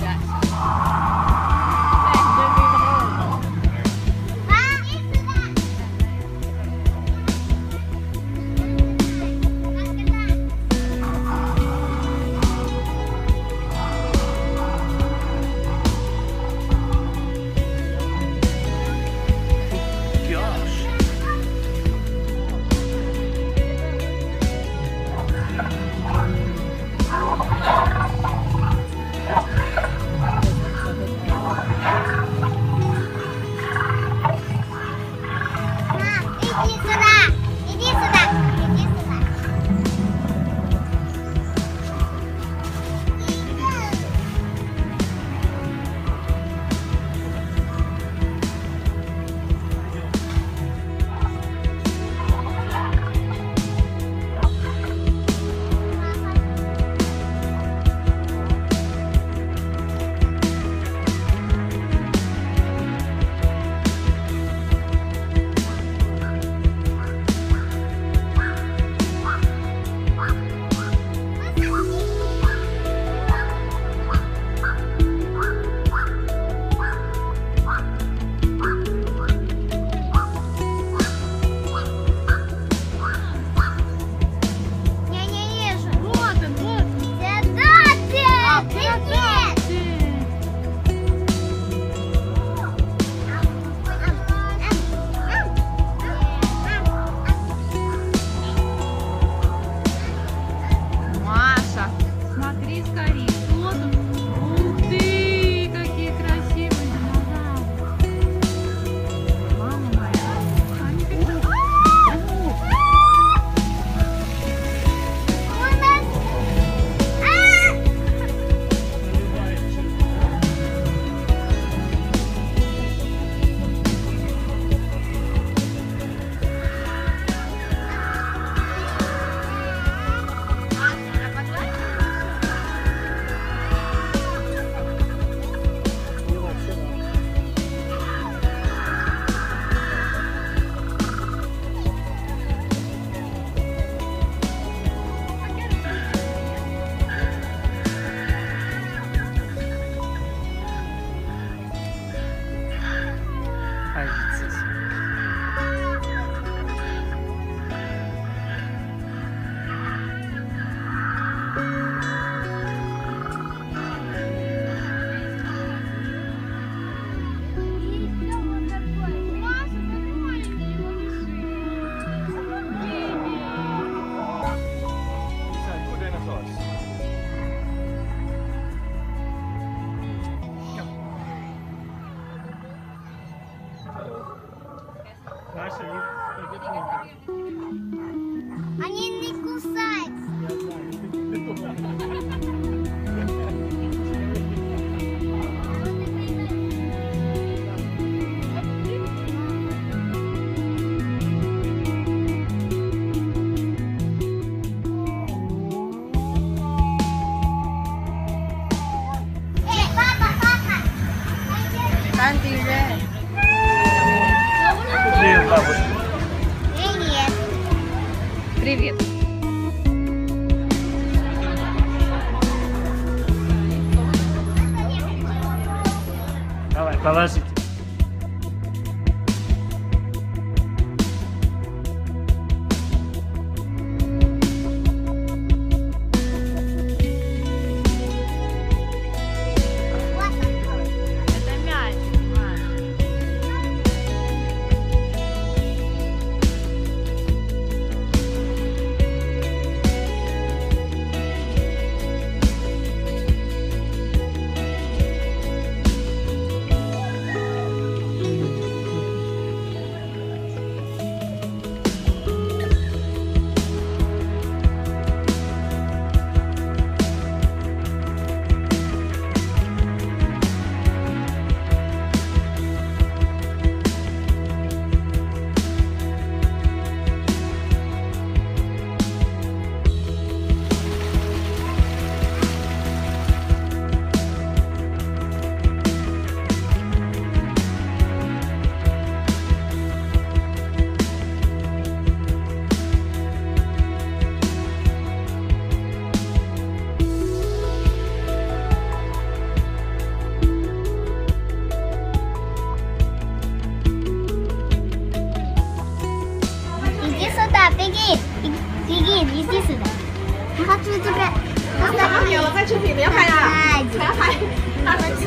Jackson. Ha ha ha! 飞机，飞机 give they 他住这边他们在拍视频不要拍了不要拍他？们吃